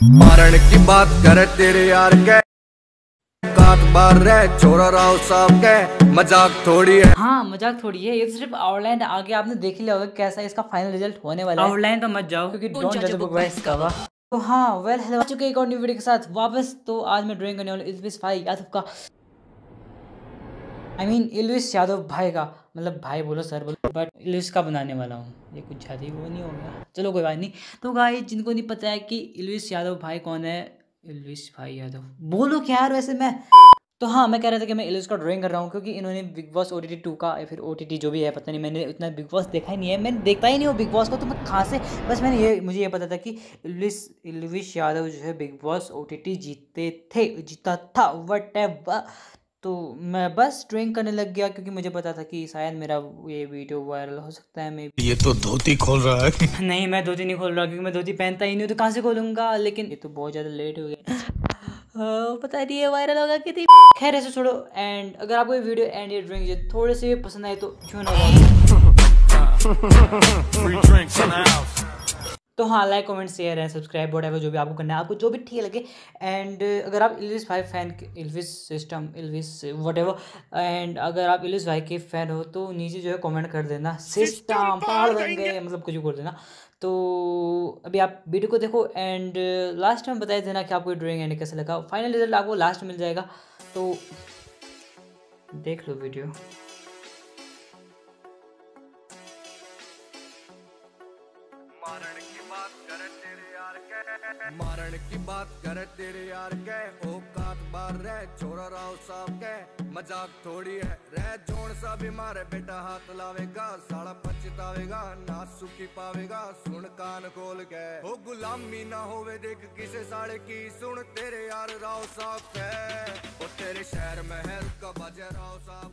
मारण की बात करे तेरे यार के। काट बार रहे छोरा राव साहब के। मज़ाक थोड़ी है। हाँ मज़ाक थोड़ी है। ये तो सिर्फ़ आउटलाइन आगे आपने देख लिया होगा कैसा इसका फाइनल रिज़ल्ट होने वाला है। आउटलाइन तो मत जाओ क्योंकि डोंट जज बुक बाय कवर तो हाँ वेल हेलो चुके एक और न्यू वीडियो के साथ। वापस तो आज मैं ड्राइंग करने वाला इस बीस फाइव याद का। आई मीन इल्विस यादव भाई का मतलब भाई बोलो सर बोलो बट इल्विस का बनाने वाला हूँ। ये कुछ ज़्यादा ही वो नहीं होगा चलो कोई बात नहीं। तो भाई जिनको नहीं पता है कि इल्विस यादव भाई कौन है इल्विस भाई यादव बोलो क्या यार वैसे मैं? तो हाँ मैं कह रहा था कि मैं इल्विस का ड्राइंग कर रहा हूँ, क्योंकि इन्होंने Bigg Boss O T two का, या फिर ओ टी टी जो भी है, पता नहीं, मैंने उतना बिग बॉस देखा ही नहीं है। मैंने देखता ही नहीं हूँ बिग बॉस को तो मैं कहाँ से? बस मैंने ये, मुझे ये पता था कि इल्विस इल्विश यादव जो है बिग बॉस ओ जीतते थे, जीता था वट तो मैं बस ड्राइंग करने लग गया क्योंकि मुझे पता था कि शायद मेरा ये वीडियो वायरल हो सकता है मैं ये तो धोती खोल रहा है। नहीं मैं धोती नहीं खोल रहा क्योंकि मैं धोती पहनता ही नहीं हूँ तो कहाँ से खोलूँगा? लेकिन ये तो बहुत ज़्यादा लेट हो गया। हाँ, पता नहीं ये वायरल होगा कि खैर ऐसे छोड़ो। एंड अगर आपको ये वीडियो एंड ये ड्राइंग थोड़े से भी पसंद आए तो क्यों ना तो हाँ लाइक कमेंट शेयर है सब्सक्राइब वट जो भी आपको करना है आपको जो भी ठीक लगे एंड अगर आप इल्विस भाई fan Elvish system Elvish what and अगर आप इल्विस भाई के फ़ैन हो तो नीचे जो है कमेंट कर देना। सिस्टम पहाड़ बन गए मतलब कुछ भी कर देना। तो अभी आप वीडियो को देखो एंड लास्ट में बताया देना कि आपको ड्राइंग एंड कैसे लगा। फाइनल रिज़ल्ट आपको लास्ट मिल जाएगा। तो देख लो वीडियो मारण की बात करे तेरे यार के। मारण की बात करे तेरे यार के। ओ कात बार रहे छोरा राव साहब के। मज़ाक थोड़ी है, रह जोन सा भी मारे। बेटा हाथ लावेगा, साला पछतावेगा ना सुखी पावेगा, सुन कान खोल के। ओ गुलामी ना होवे, देख किसे साड़े की सुन। तेरे यार राव साहब के। ओ तेरे शहर महल का बजे राव साहब